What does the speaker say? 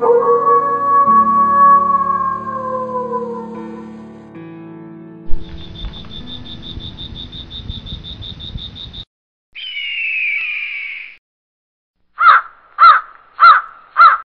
Música